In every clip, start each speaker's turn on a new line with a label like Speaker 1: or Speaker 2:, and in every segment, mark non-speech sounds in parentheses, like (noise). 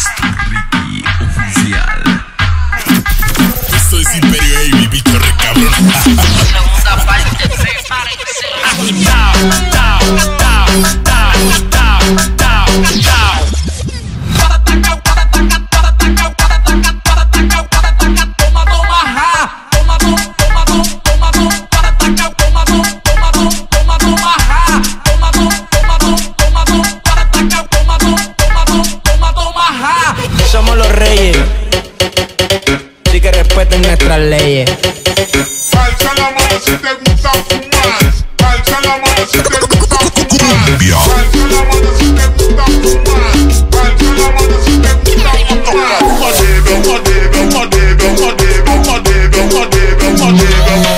Speaker 1: es tu Ricky oficial.
Speaker 2: Esto es Imperio Baby, bicho re (laughs)
Speaker 3: los reyes. Así que respeten nuestras leyes.
Speaker 4: Alza la mano si te gusta fumar. Alza la mano si te gusta fumar. Alza la mano si te gusta fumar. Alza la mano si te gusta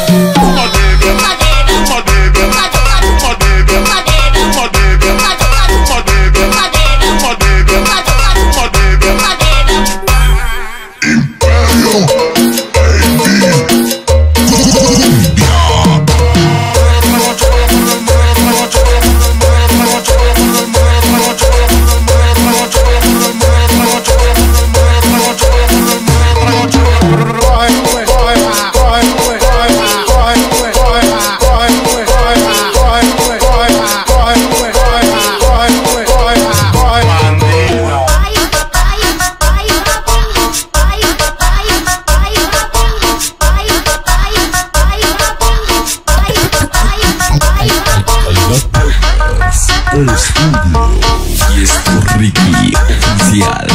Speaker 4: fumar.
Speaker 2: El estudio.
Speaker 1: Y es tu Ricky oficial.